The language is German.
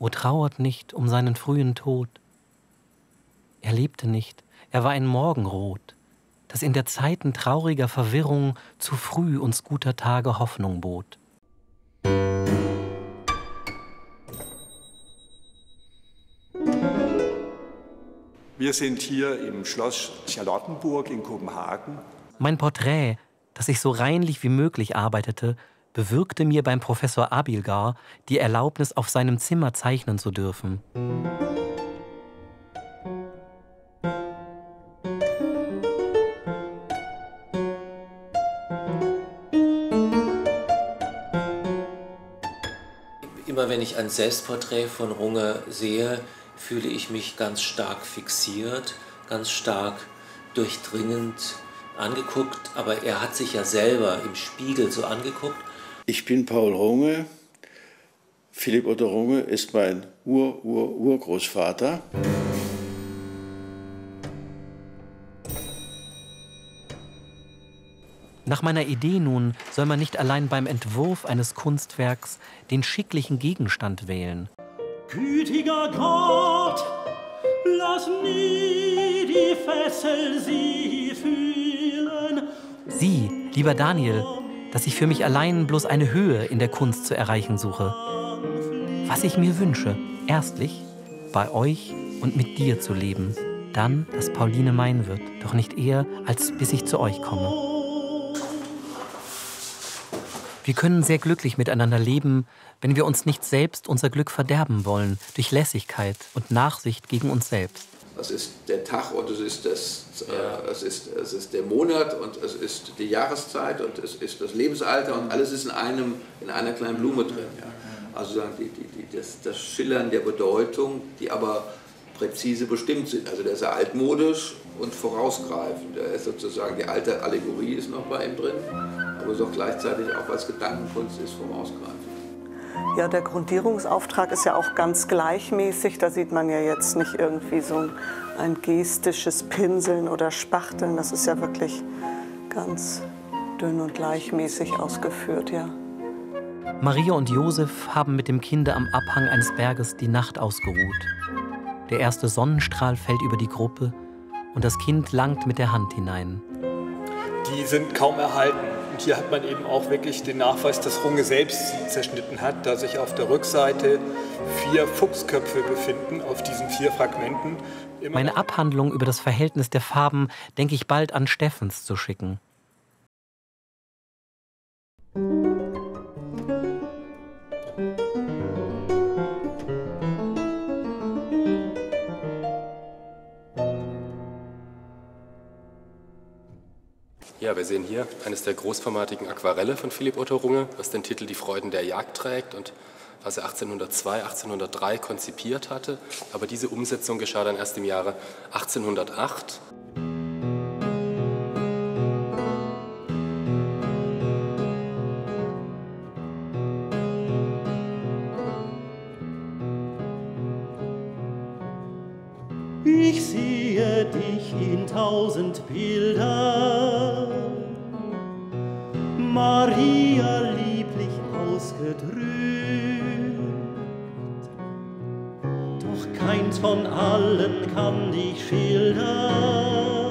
O trauert nicht um seinen frühen Tod. Er lebte nicht, er war ein Morgenrot, das in der Zeiten trauriger Verwirrung zu früh uns guter Tage Hoffnung bot. Wir sind hier im Schloss Charlottenburg in Kopenhagen. Mein Porträt, das ich so reinlich wie möglich arbeitete, bewirkte mir beim Professor Abilgar die Erlaubnis, auf seinem Zimmer zeichnen zu dürfen. Immer wenn ich ein Selbstporträt von Runge sehe, fühle ich mich ganz stark fixiert, ganz stark durchdringend angeguckt, aber er hat sich ja selber im Spiegel so angeguckt. Ich bin Paul Runge. Philipp Otto Runge ist mein Ur-Ur-Urgroßvater. Nach meiner Idee nun soll man nicht allein beim Entwurf eines Kunstwerks den schicklichen Gegenstand wählen. Gütiger Gott, lass nie die Fessel sie fühlen. Sie, lieber Daniel, dass ich für mich allein bloß eine Höhe in der Kunst zu erreichen suche. Was ich mir wünsche, erstlich bei euch und mit dir zu leben, dann, dass Pauline mein wird, doch nicht eher, als bis ich zu euch komme. Wir können sehr glücklich miteinander leben, wenn wir uns nicht selbst unser Glück verderben wollen durch Lässigkeit und Nachsicht gegen uns selbst. Es ist der Tag und es ist, das, äh, es, ist, es ist der Monat und es ist die Jahreszeit und es ist das Lebensalter und alles ist in, einem, in einer kleinen Blume drin. Ja. Also die, die, die, das, das Schillern der Bedeutung, die aber präzise bestimmt sind. Also der ist ja altmodisch und vorausgreifend. Der ist sozusagen, die alte Allegorie ist noch bei ihm drin aber es auch gleichzeitig auch als Gedankenkunst ist vom Ausgreifen. Ja, der Grundierungsauftrag ist ja auch ganz gleichmäßig. Da sieht man ja jetzt nicht irgendwie so ein gestisches Pinseln oder Spachteln. Das ist ja wirklich ganz dünn und gleichmäßig ausgeführt, ja. Maria und Josef haben mit dem Kinde am Abhang eines Berges die Nacht ausgeruht. Der erste Sonnenstrahl fällt über die Gruppe und das Kind langt mit der Hand hinein. Die sind kaum erhalten. Und hier hat man eben auch wirklich den Nachweis, dass Runge selbst sie zerschnitten hat, da sich auf der Rückseite vier Fuchsköpfe befinden auf diesen vier Fragmenten. Immer Meine Abhandlung über das Verhältnis der Farben denke ich bald an Steffens zu schicken. Ja, wir sehen hier eines der großformatigen Aquarelle von Philipp Otto Runge, was den Titel Die Freuden der Jagd trägt und was er 1802, 1803 konzipiert hatte. Aber diese Umsetzung geschah dann erst im Jahre 1808. Ich sehe dich in tausend Bildern, ausgedrückt. Doch keins von allen kann dich schildern.